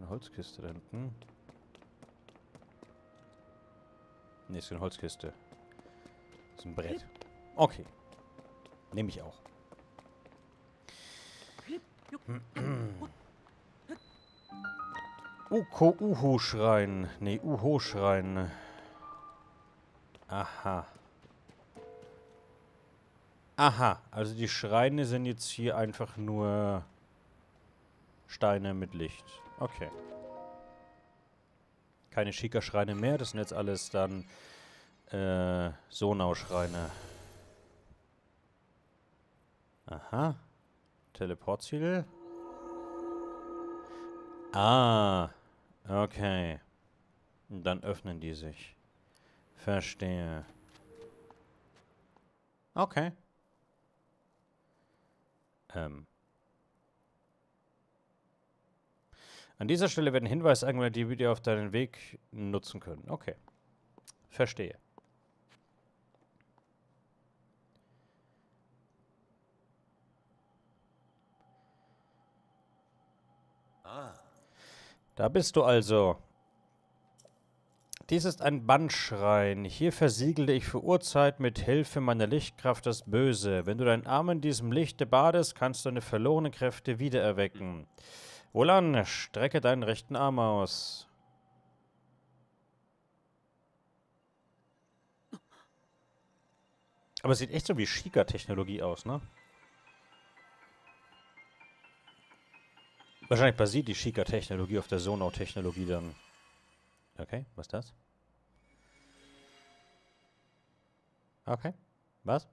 eine Holzkiste da hinten. Ne, ist keine Holzkiste. Ist ein Brett. Okay. Nehme ich auch. Uko Uhu-Schrein. Ne, Uho-Schrein. Aha. Aha, also die Schreine sind jetzt hier einfach nur Steine mit Licht. Okay. Keine Schika-Schreine mehr, das sind jetzt alles dann äh, Sonau-Schreine. Aha. Teleportziel. Ah. Okay. Dann öffnen die sich. Verstehe. Okay. Ähm. An dieser Stelle werden Hinweise angemeldet, die wir dir auf deinen Weg nutzen können. Okay. Verstehe. Ah. Da bist du also. Dies ist ein Bannschrein. Hier versiegelte ich für Urzeit mit Hilfe meiner Lichtkraft das Böse. Wenn du deinen Arm in diesem Lichte badest, kannst du deine verlorenen Kräfte wiedererwecken. Wohlan, strecke deinen rechten Arm aus. Aber es sieht echt so wie Shika-Technologie aus, ne? Wahrscheinlich basiert die Shika-Technologie auf der Sonau-Technologie dann. Okay, was ist das? Okay, was?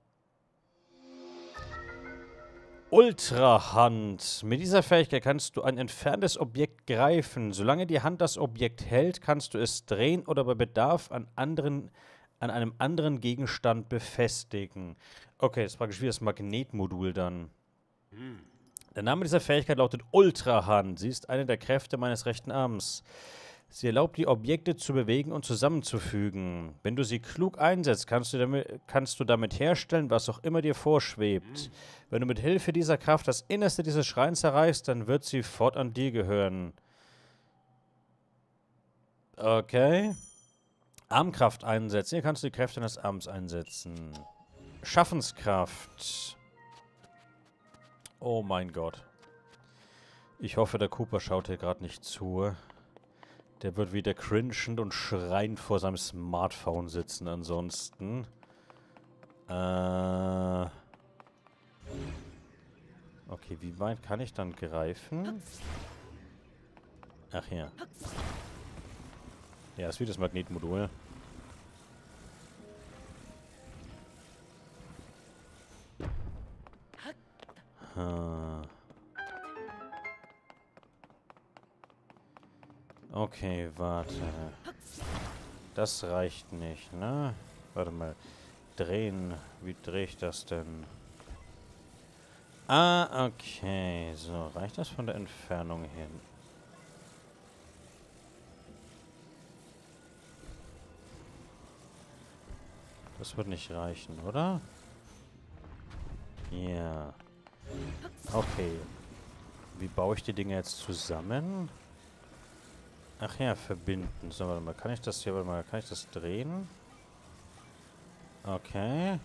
Ultrahand. Mit dieser Fähigkeit kannst du ein entferntes Objekt greifen. Solange die Hand das Objekt hält, kannst du es drehen oder bei Bedarf an, anderen, an einem anderen Gegenstand befestigen. Okay, das ist praktisch wie das Magnetmodul dann. Der Name dieser Fähigkeit lautet Ultrahand. Sie ist eine der Kräfte meines rechten Arms. Sie erlaubt die Objekte zu bewegen und zusammenzufügen. Wenn du sie klug einsetzt, kannst du damit, kannst du damit herstellen, was auch immer dir vorschwebt. Wenn du mit Hilfe dieser Kraft das Innerste dieses Schreins erreichst, dann wird sie fortan dir gehören. Okay. Armkraft einsetzen. Hier kannst du die Kräfte deines Arms einsetzen. Schaffenskraft. Oh mein Gott. Ich hoffe, der Cooper schaut hier gerade nicht zu. Der wird wieder cringend und schreiend vor seinem Smartphone sitzen ansonsten. Äh... Okay, wie weit kann ich dann greifen? Ach ja. Ja, ist wie das Magnetmodul. Hm. Okay, warte. Das reicht nicht, ne? Warte mal. Drehen. Wie drehe ich das denn? Ah, okay. So, reicht das von der Entfernung hin? Das wird nicht reichen, oder? Ja. Okay. Wie baue ich die Dinge jetzt zusammen? Ach ja, verbinden. So, warte mal. Kann ich das hier, warte mal, kann ich das drehen? Okay.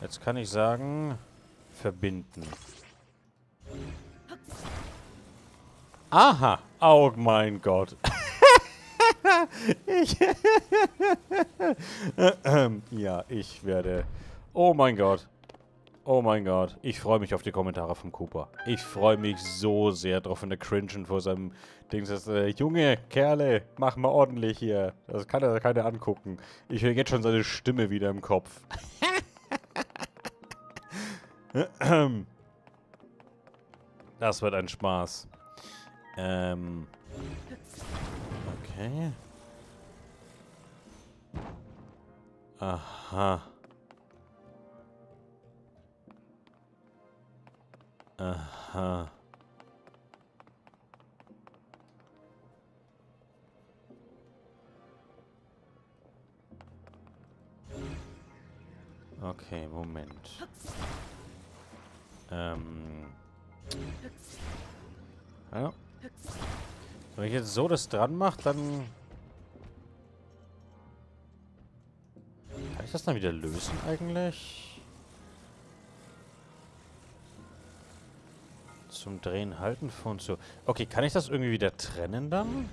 Jetzt kann ich sagen, verbinden. Aha! Oh mein Gott. ich ja, ich werde... Oh mein Gott. Oh mein Gott. Ich freue mich auf die Kommentare vom Cooper. Ich freue mich so sehr drauf, wenn der cringen vor seinem Ding sagt, äh, Junge, Kerle, mach mal ordentlich hier. Das kann er keiner angucken. Ich höre jetzt schon seine Stimme wieder im Kopf. das wird ein Spaß. Ähm. Okay. Aha. Aha. Okay, Moment. Ähm. Ja. Wenn ich jetzt so das dran mache, dann... Kann ich das dann wieder lösen eigentlich? Zum Drehen halten von so. Okay, kann ich das irgendwie wieder trennen dann?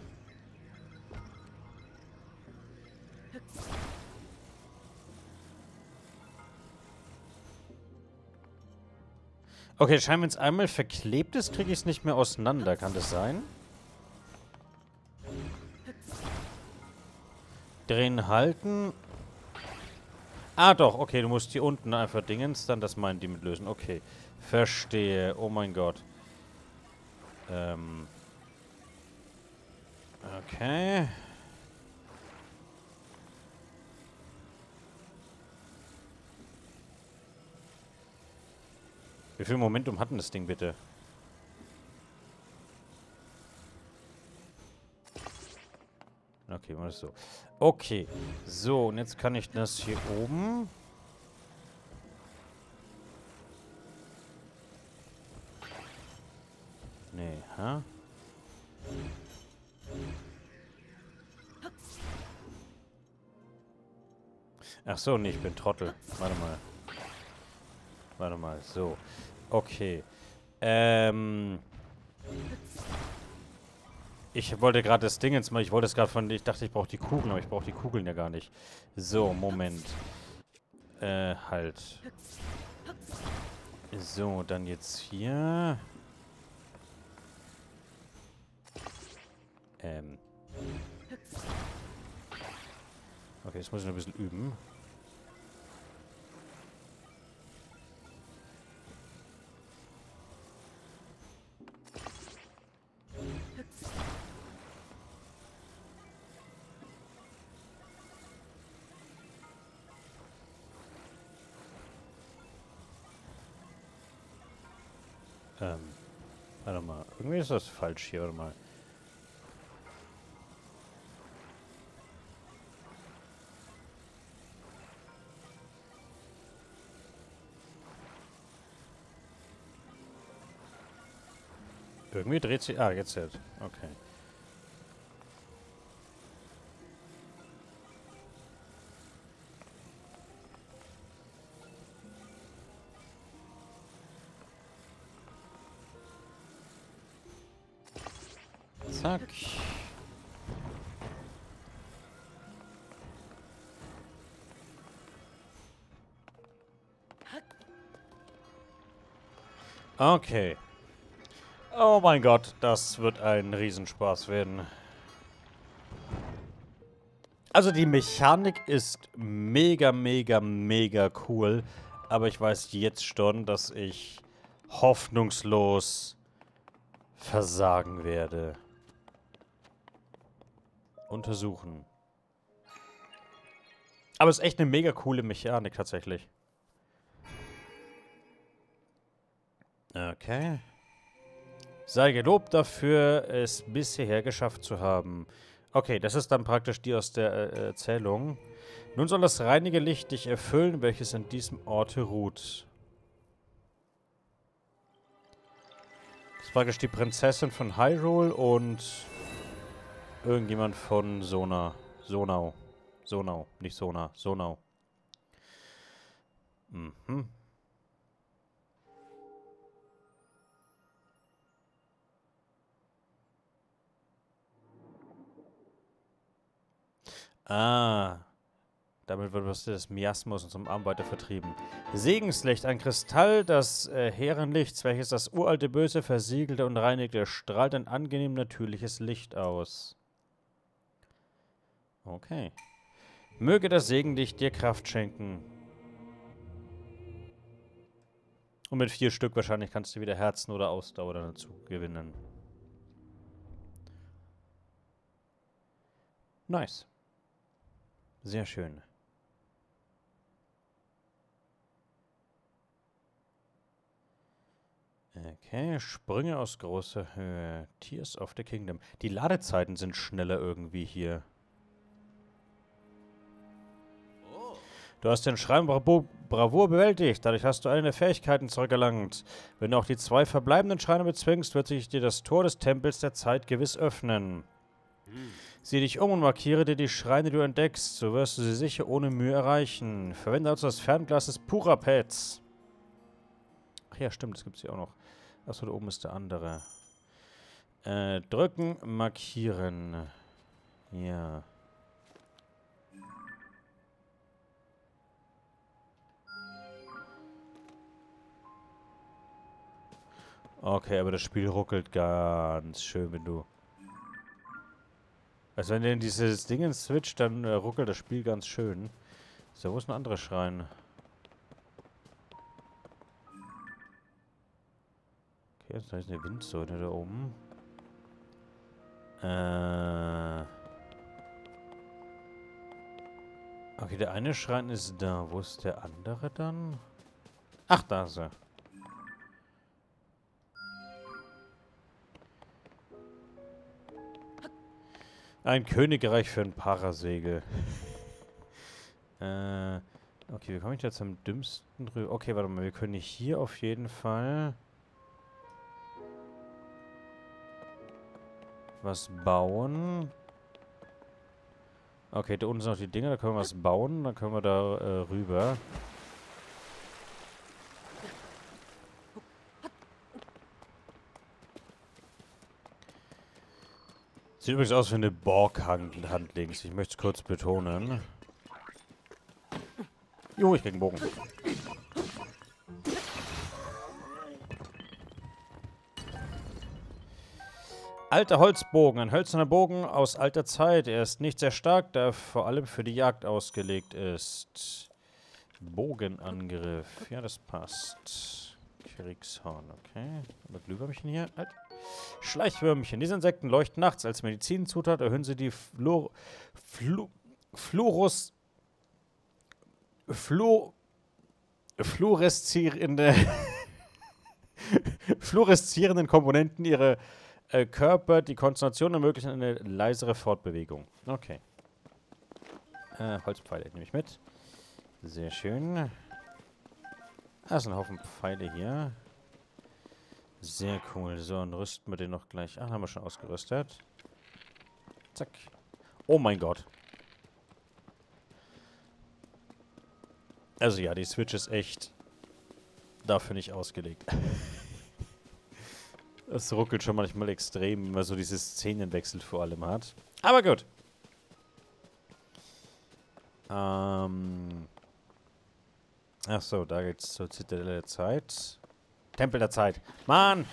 Okay, scheinbar wenn es einmal verklebt ist, kriege ich es nicht mehr auseinander. Kann das sein? Drehen, halten. Ah, doch. Okay, du musst hier unten einfach Dingens, dann das meinen die mit lösen. Okay. Verstehe. Oh mein Gott. Ähm. Okay. Wie viel Momentum hat denn das Ding bitte? Okay, mal so. Okay. So, und jetzt kann ich das hier oben... Nee, ha? Ach so, nee, ich bin Trottel. Warte mal. Warte mal, so. Okay. Ähm... Ich wollte gerade das Ding jetzt mal, ich wollte es gerade von, ich dachte, ich brauche die Kugeln, aber ich brauche die Kugeln ja gar nicht. So, Moment. Äh, halt. So, dann jetzt hier. Ähm. Okay, jetzt muss ich noch ein bisschen üben. Irgendwie ist das falsch hier, warte mal. Irgendwie dreht sie... Ah, jetzt jetzt. Okay. Zack. Okay. Oh mein Gott, das wird ein Riesenspaß werden. Also die Mechanik ist mega, mega, mega cool. Aber ich weiß jetzt schon, dass ich hoffnungslos versagen werde. Untersuchen. Aber es ist echt eine mega coole Mechanik tatsächlich. Okay. Sei gelobt dafür, es bis hierher geschafft zu haben. Okay, das ist dann praktisch die aus der äh, Erzählung. Nun soll das reinige Licht dich erfüllen, welches in diesem Orte ruht. Das ist praktisch die Prinzessin von Hyrule und Irgendjemand von Sona. Sonau. Sonau. Nicht Sona. Sonau. Mhm. Ah. Damit wird was des Miasmus unserem Arm weiter vertrieben. Segenslicht, ein Kristall des äh, Herrenlichts, welches das uralte Böse versiegelte und reinigte, strahlt ein angenehm natürliches Licht aus. Okay. Möge der Segen dich dir Kraft schenken. Und mit vier Stück wahrscheinlich kannst du wieder Herzen oder Ausdauer dazu gewinnen. Nice. Sehr schön. Okay, Sprünge aus großer Höhe. Tears of the Kingdom. Die Ladezeiten sind schneller irgendwie hier. Du hast den Schrein Bravo Bravour bewältigt. Dadurch hast du eine der Fähigkeiten zurückerlangt. Wenn du auch die zwei verbleibenden Schreine bezwingst, wird sich dir das Tor des Tempels der Zeit gewiss öffnen. Sieh dich um und markiere dir die Schreine, die du entdeckst. So wirst du sie sicher ohne Mühe erreichen. Verwende also das Fernglas des Purapets. Ach ja, stimmt, das gibt es hier auch noch. Achso, da oben ist der andere. Äh, drücken, markieren. Ja. Okay, aber das Spiel ruckelt ganz schön, wenn du... Also wenn du in dieses Ding switcht, dann äh, ruckelt das Spiel ganz schön. So, wo ist ein anderer Schrein? Okay, da ist eine Windsäule da oben. Äh... Okay, der eine Schrein ist da. Wo ist der andere dann? Ach, da ist er. Ein Königreich für ein Parasegel. äh, okay, wie komme ich jetzt am dümmsten rüber? Okay, warte mal, wir können hier auf jeden Fall was bauen. Okay, da unten sind noch die Dinge, da können wir was bauen, dann können wir da äh, rüber. Sieht übrigens aus wie eine Borg-Handlings. Ich möchte es kurz betonen. Jo, ich krieg einen Bogen. Alter Holzbogen. Ein hölzerner Bogen aus alter Zeit. Er ist nicht sehr stark, da er vor allem für die Jagd ausgelegt ist. Bogenangriff. Ja, das passt. Kriegshorn, okay. Was Glühwürmchen hier? Halt. Schleichwürmchen. Diese Insekten leuchten nachts. Als Medizinzutat erhöhen sie die Flor Flu Fluorus Flu fluoreszierende fluoreszierenden Komponenten ihrer äh, Körper die Konzentration ermöglichen eine leisere Fortbewegung. Okay. Äh, Holzpfeile nehme ich mit. Sehr schön. Da ist ein Haufen Pfeile hier. Sehr cool. So, dann rüsten wir den noch gleich. Ach, haben wir schon ausgerüstet. Zack. Oh mein Gott. Also ja, die Switch ist echt dafür nicht ausgelegt. Es ruckelt schon manchmal extrem, wenn man so diese Szenenwechsel vor allem hat. Aber gut. Ähm. Ach so, da geht's zur Zitadelle der Zeit. Tempel der Zeit. Mann!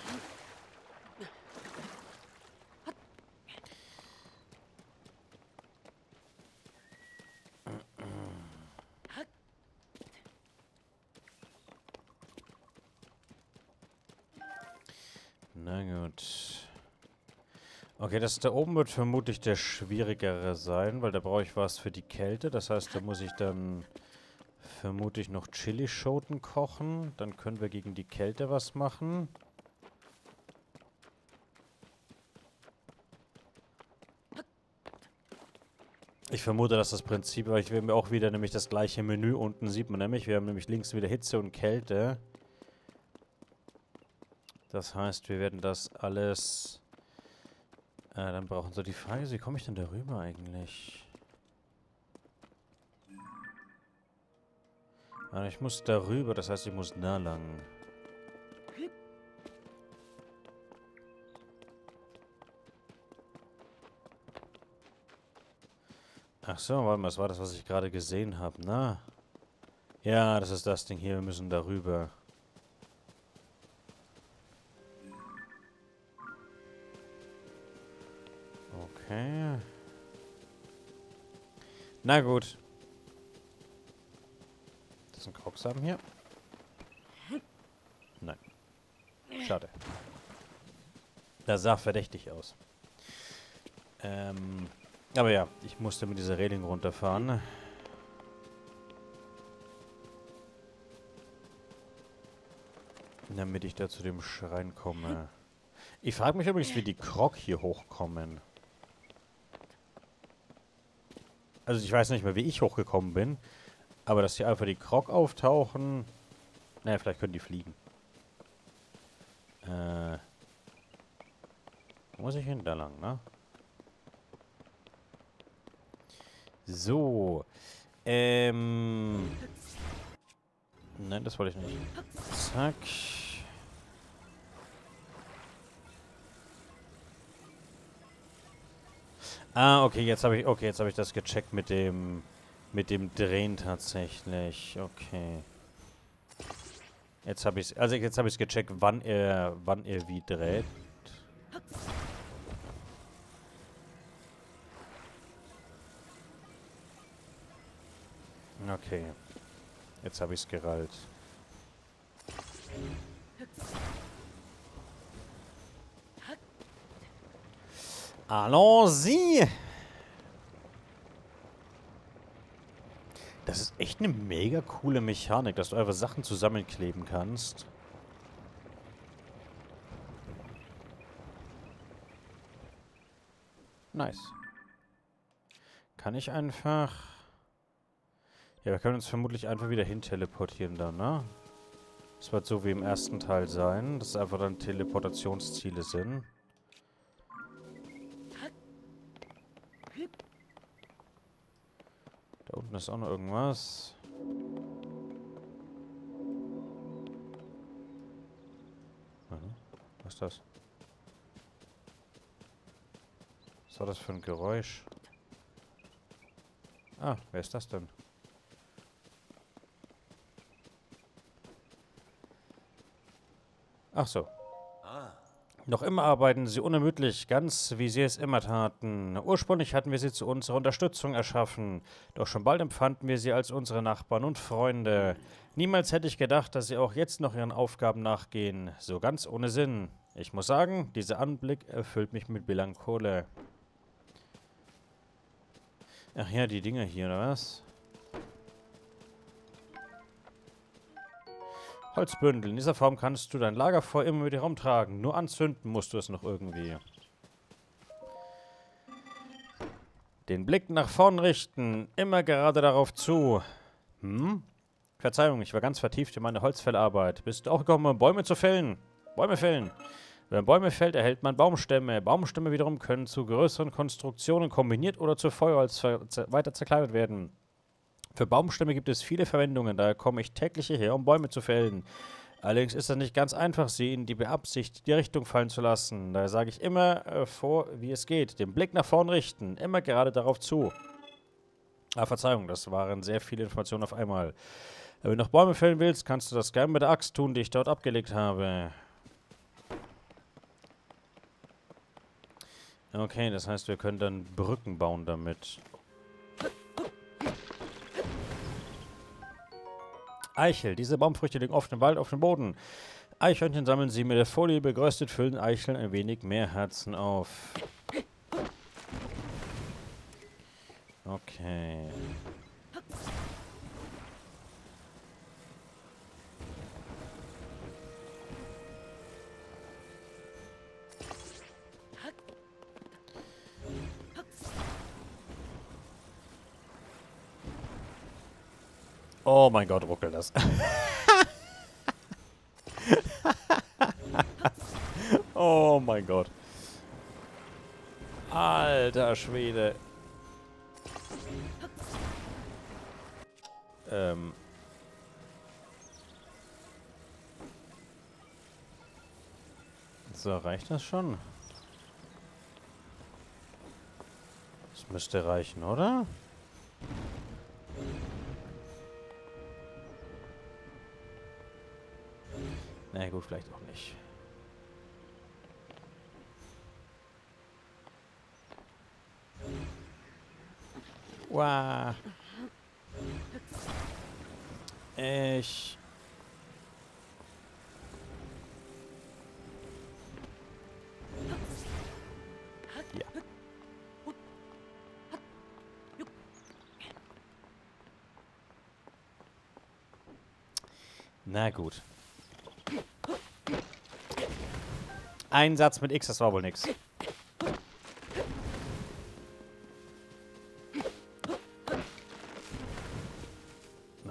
Na gut. Okay, das da oben wird vermutlich der schwierigere sein, weil da brauche ich was für die Kälte. Das heißt, da muss ich dann vermutlich noch Chilischoten kochen. Dann können wir gegen die Kälte was machen. Ich vermute, dass das Prinzip, weil ich will mir auch wieder nämlich das gleiche Menü unten sieht man nämlich. Wir haben nämlich links wieder Hitze und Kälte. Das heißt, wir werden das alles... Äh, dann brauchen so die Frage, wie komme ich denn darüber eigentlich? Ah, ich muss darüber, das heißt, ich muss da lang. Ach so, warte mal, das war das, was ich gerade gesehen habe, na? Ja, das ist das Ding hier, wir müssen darüber. Okay. Na gut. Das ein Krocksamen hier? Nein. Schade. Das sah verdächtig aus. Ähm, aber ja, ich musste mit dieser Reling runterfahren. Damit ich da zu dem Schrein komme. Ich frage mich übrigens, wie die Krog hier hochkommen. Also ich weiß nicht mehr, wie ich hochgekommen bin. Aber dass hier einfach die Krog auftauchen... Naja, vielleicht können die fliegen. Äh... Wo muss ich hin? Da lang, ne? So. Ähm... Nein, das wollte ich nicht. Zack. Ah, okay, jetzt habe ich okay, jetzt habe ich das gecheckt mit dem mit dem Drehen tatsächlich. Okay. Jetzt habe ich also jetzt habe ich gecheckt, wann er wann er wie dreht. Okay. Jetzt habe ich es gerallt. Allons-y! Das ist echt eine mega coole Mechanik, dass du einfach Sachen zusammenkleben kannst. Nice. Kann ich einfach... Ja, wir können uns vermutlich einfach wieder hin teleportieren dann, ne? Das wird so wie im ersten Teil sein, dass es einfach dann Teleportationsziele sind. Unten ist auch noch irgendwas. Was ist das? Was war das für ein Geräusch? Ah, wer ist das denn? Ach so. Noch immer arbeiten sie unermüdlich, ganz wie sie es immer taten. Ursprünglich hatten wir sie zu unserer Unterstützung erschaffen, doch schon bald empfanden wir sie als unsere Nachbarn und Freunde. Niemals hätte ich gedacht, dass sie auch jetzt noch ihren Aufgaben nachgehen, so ganz ohne Sinn. Ich muss sagen, dieser Anblick erfüllt mich mit Melanchole. Ach ja, die Dinger hier, oder was? Holzbündel. In dieser Form kannst du dein Lagerfeuer immer mit dir rumtragen. Nur anzünden musst du es noch irgendwie. Den Blick nach vorn richten. Immer gerade darauf zu. Hm? Verzeihung, ich war ganz vertieft in meine Holzfellarbeit. Bist du auch gekommen, um Bäume zu fällen? Bäume fällen. Wenn Bäume fällt, erhält man Baumstämme. Baumstämme wiederum können zu größeren Konstruktionen kombiniert oder zu Feuerholz weiter zerkleinert werden. Für Baumstämme gibt es viele Verwendungen, daher komme ich täglich hierher, um Bäume zu fällen. Allerdings ist es nicht ganz einfach, sie in die Beabsicht, die Richtung fallen zu lassen. Daher sage ich immer äh, vor, wie es geht. Den Blick nach vorn richten, immer gerade darauf zu. Ah, Verzeihung, das waren sehr viele Informationen auf einmal. Wenn du noch Bäume fällen willst, kannst du das gerne mit der Axt tun, die ich dort abgelegt habe. Okay, das heißt, wir können dann Brücken bauen damit. Eichel. Diese Baumfrüchte liegen oft im Wald auf dem Boden. Eichhörnchen sammeln sie mit der Folie begrößtet, füllen Eicheln ein wenig mehr Herzen auf. Okay. Oh mein Gott, ruckelt das. oh mein Gott. Alter Schwede. Ähm. So, reicht das schon? Das müsste reichen, oder? Na gut, vielleicht auch nicht. Wow. Ich... Na gut. Ein Satz mit X, das war wohl nix.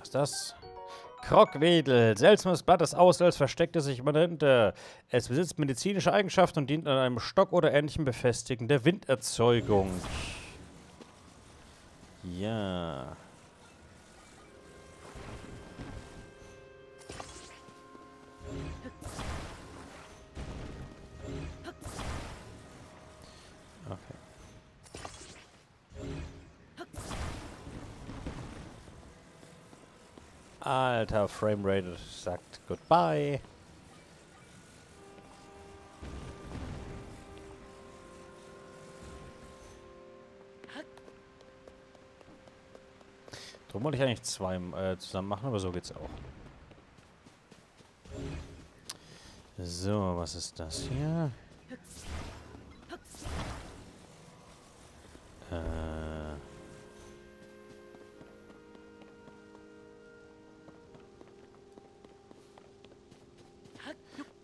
ist das? Krockwedel. Seltsames Blatt, das aussieht, als versteckte sich immer dahinter. Es besitzt medizinische Eigenschaften und dient an einem Stock oder ähnlichem Befestigen der Winderzeugung. Ja. Alter, Framerate sagt Goodbye. Drum wollte ich eigentlich zwei äh, zusammen machen, aber so geht's auch. So, was ist das hier?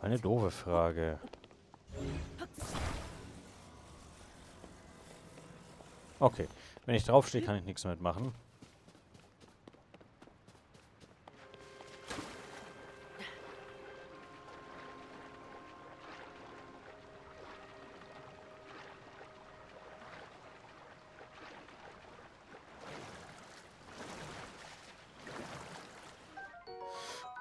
Eine doofe Frage. Okay. Wenn ich draufstehe, kann ich nichts damit machen.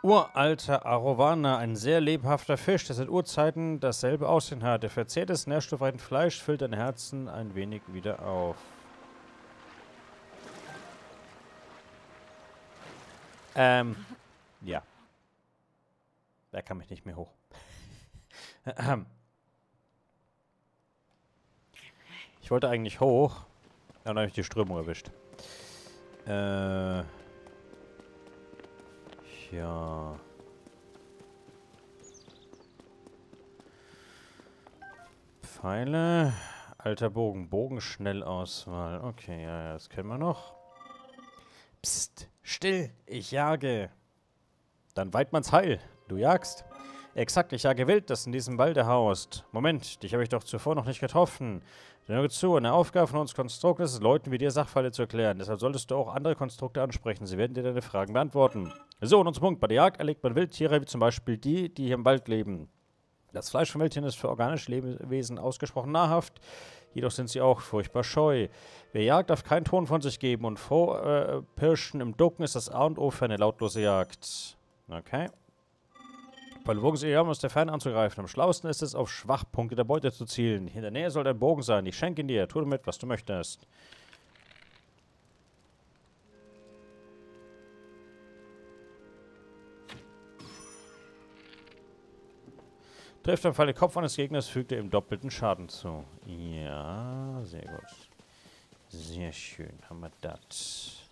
Uralter Arowana, ein sehr lebhafter Fisch, der seit Urzeiten dasselbe Aussehen hat. Der Verzehr des nährstoffreichen Fleisch füllt dein Herzen ein wenig wieder auf. Ähm, ja. Da kann mich nicht mehr hoch. ich wollte eigentlich hoch. Dann habe ich die Strömung erwischt. Äh... Ja. Pfeile. Alter Bogen. Bogenschnellauswahl. Okay, ja, ja, das kennen wir noch. Psst. Still. Ich jage. Dann weit man's Heil. Du jagst. Exakt, ich jage wild, das in diesem Walde haust. Moment, dich habe ich doch zuvor noch nicht getroffen. Höre zu, eine Aufgabe von uns Konstrukten ist es, Leuten wie dir Sachfälle zu erklären. Deshalb solltest du auch andere Konstrukte ansprechen. Sie werden dir deine Fragen beantworten. So, und unser Punkt. Bei der Jagd erlegt man Wildtiere, wie zum Beispiel die, die hier im Wald leben. Das Fleisch von Wildtieren ist für organische Lebewesen ausgesprochen nahrhaft, jedoch sind sie auch furchtbar scheu. Wer jagt, darf keinen Ton von sich geben und Vorpirschen äh, im Ducken ist das A und O für eine lautlose Jagd. Okay. Bei Bogen ist aus der Ferne anzugreifen. Am schlauesten ist es, auf Schwachpunkte der Beute zu zielen. In der Nähe soll dein Bogen sein. Ich schenke ihn dir. Tu damit, was du möchtest. Trifft am Fall den Kopf eines Gegners, fügt er ihm doppelten Schaden zu. Ja, sehr gut. Sehr schön, haben wir das.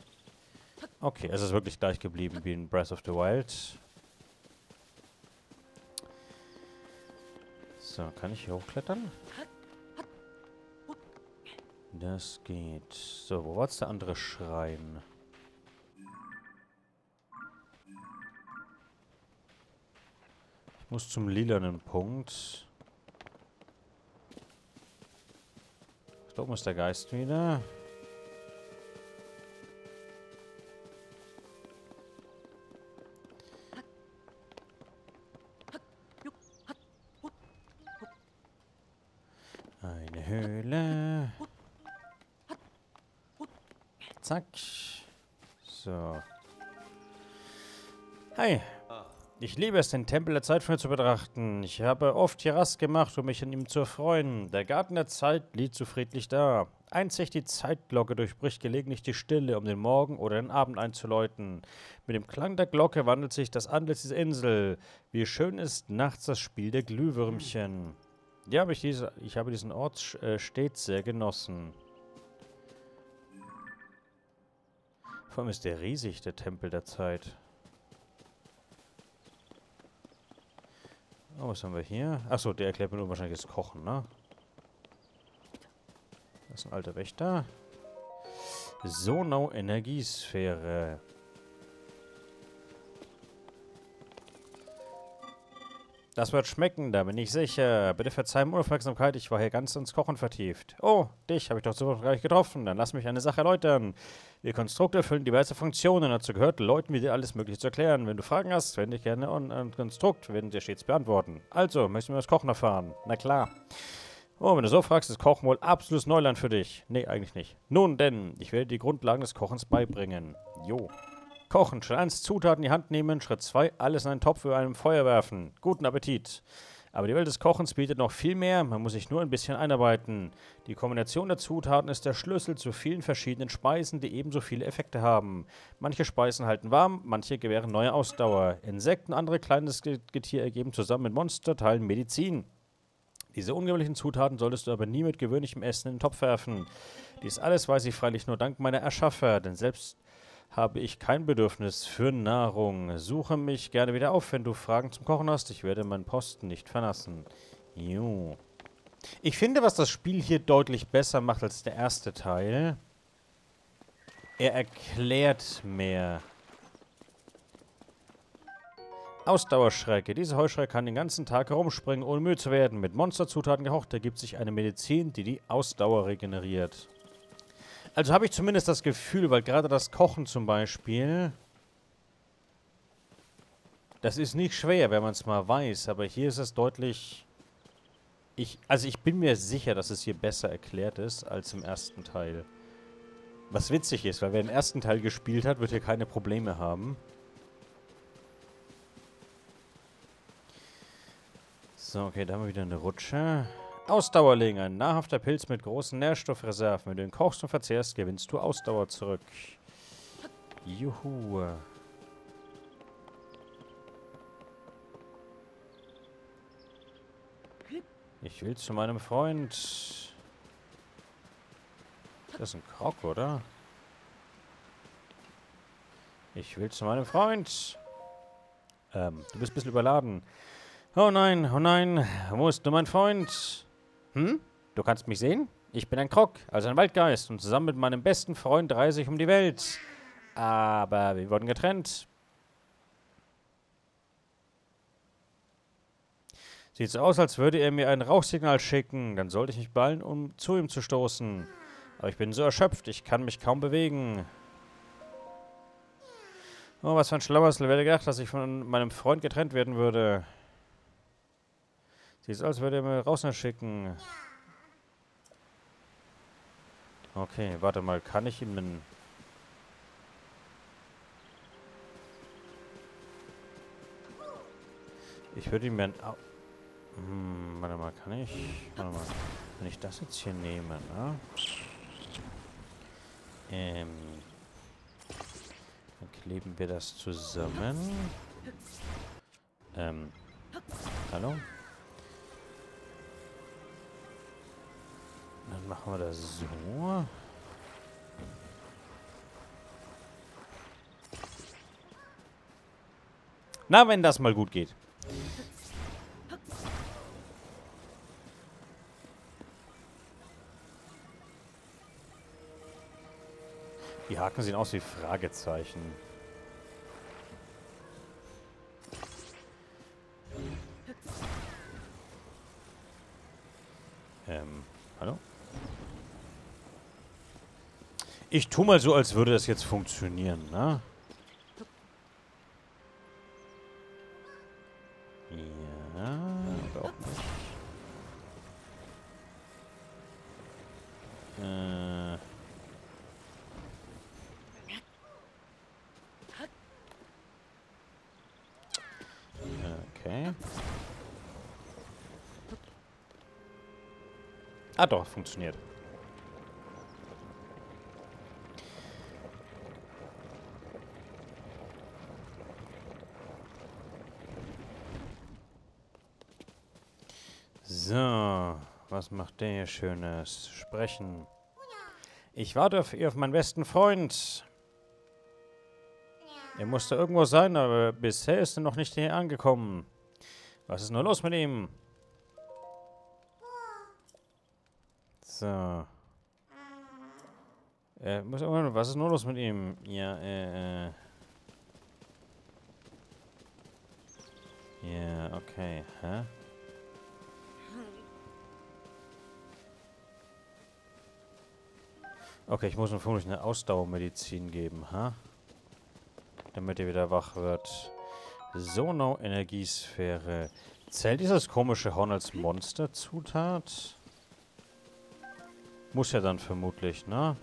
Okay, es ist wirklich gleich geblieben wie in Breath of the Wild. So, kann ich hier hochklettern? Das geht. So, wo war jetzt der andere Schrein? Ich muss zum lilanen Punkt. Da oben ist der Geist wieder. Ich liebe es, den Tempel der Zeit von mir zu betrachten. Ich habe oft hier Rast gemacht, um mich an ihm zu erfreuen. Der Garten der Zeit liegt so friedlich da. Einzig die Zeitglocke durchbricht gelegentlich die Stille, um den Morgen oder den Abend einzuläuten. Mit dem Klang der Glocke wandelt sich das Antlitz dieser Insel. Wie schön ist nachts das Spiel der Glühwürmchen. Ja, aber ich, diese, ich habe diesen Ort äh, stets sehr genossen. Vor allem ist der riesig, der Tempel der Zeit. Oh, was haben wir hier? Achso, der erklärt mir nur wahrscheinlich das Kochen, ne? Das ist ein alter Wächter. Sonau Das wird schmecken, da bin ich sicher. Bitte verzeih mir Unaufmerksamkeit, ich war hier ganz ins Kochen vertieft. Oh, dich habe ich doch so gar nicht getroffen. Dann lass mich eine Sache erläutern. Ihr Konstrukte erfüllen diverse Funktionen. Dazu gehört, Leuten wie dir alles Mögliche zu erklären. Wenn du Fragen hast, wende dich gerne an ein Konstrukt, werden dir stets beantworten. Also, möchtest du mir das Kochen erfahren? Na klar. Oh, wenn du so fragst, ist Kochen wohl absolutes Neuland für dich. Nee, eigentlich nicht. Nun denn, ich werde die Grundlagen des Kochens beibringen. Jo. Kochen. Schritt 1, Zutaten in die Hand nehmen. Schritt 2, alles in einen Topf über einem Feuer werfen. Guten Appetit. Aber die Welt des Kochens bietet noch viel mehr, man muss sich nur ein bisschen einarbeiten. Die Kombination der Zutaten ist der Schlüssel zu vielen verschiedenen Speisen, die ebenso viele Effekte haben. Manche Speisen halten warm, manche gewähren neue Ausdauer. Insekten, andere kleines Getier ergeben zusammen mit Monsterteilen Medizin. Diese ungewöhnlichen Zutaten solltest du aber nie mit gewöhnlichem Essen in den Topf werfen. Dies alles weiß ich freilich nur dank meiner Erschaffer, denn selbst habe ich kein Bedürfnis für Nahrung. Suche mich gerne wieder auf, wenn du Fragen zum Kochen hast. Ich werde meinen Posten nicht verlassen. Jo. Ich finde, was das Spiel hier deutlich besser macht als der erste Teil. Er erklärt mehr. Ausdauerschrecke. Diese Heuschrecke kann den ganzen Tag herumspringen, ohne müde zu werden. Mit Monsterzutaten gehocht ergibt sich eine Medizin, die die Ausdauer regeneriert. Also habe ich zumindest das Gefühl, weil gerade das Kochen zum Beispiel... Das ist nicht schwer, wenn man es mal weiß, aber hier ist es deutlich... Ich, also ich bin mir sicher, dass es hier besser erklärt ist als im ersten Teil. Was witzig ist, weil wer den ersten Teil gespielt hat, wird hier keine Probleme haben. So, okay, da haben wir wieder eine Rutsche. Ausdauerling, ein nahrhafter Pilz mit großen Nährstoffreserven. Wenn du ihn kochst und verzehrst, gewinnst du Ausdauer zurück. Juhu. Ich will zu meinem Freund. Das ist ein Krog, oder? Ich will zu meinem Freund. Ähm, du bist ein bisschen überladen. Oh nein, oh nein. Wo ist du, mein Freund? Hm? Du kannst mich sehen? Ich bin ein Krog, also ein Waldgeist, und zusammen mit meinem besten Freund reise ich um die Welt. Aber wir wurden getrennt. Sieht so aus, als würde er mir ein Rauchsignal schicken. Dann sollte ich mich ballen, um zu ihm zu stoßen. Aber ich bin so erschöpft, ich kann mich kaum bewegen. Oh, was für ein Schlauersel. Wer hätte gedacht, dass ich von meinem Freund getrennt werden würde? Sieht aus, als würde er mir raus schicken. Okay, warte mal. Kann ich ihm einen... Ich würde ihm ein... Hm, warte mal, kann ich... Warte mal. Wenn ich das jetzt hier nehme, ne? Ähm... Dann kleben wir das zusammen. Ähm... Hallo? Dann machen wir das so. Na, wenn das mal gut geht. Die Haken sehen aus wie Fragezeichen. Ich tu mal so, als würde das jetzt funktionieren, ne? Ja. Äh. Okay. Ah doch, funktioniert. So, was macht der hier Schönes? Sprechen. Ich warte auf, auf meinen besten Freund. Er musste irgendwo sein, aber bisher ist er noch nicht hier angekommen. Was ist nur los mit ihm? So. Er muss irgendwann. Was ist nur los mit ihm? Ja, äh, äh. Ja, okay. Hä? Okay, ich muss ihm vermutlich eine Ausdauermedizin geben, ha? Damit er wieder wach wird. Sono-Energiesphäre. Zählt dieses komische Horn als Monsterzutat? Muss ja dann vermutlich, ne?